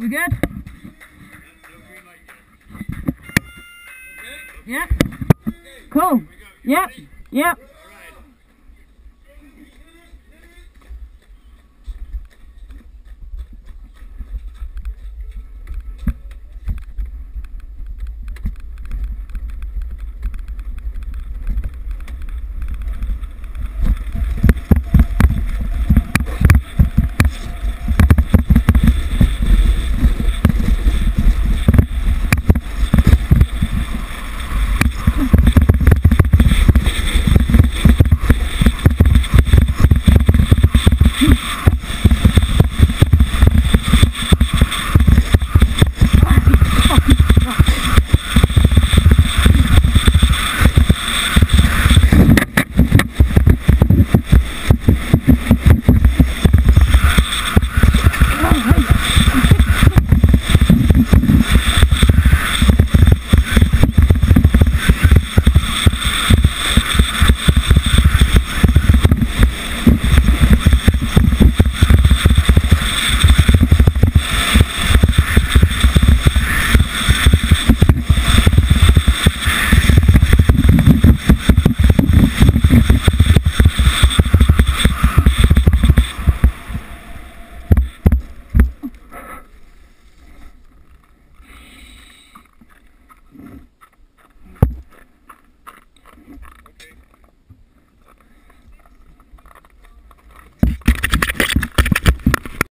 We good? Yeah. Cool. Yep. Yep.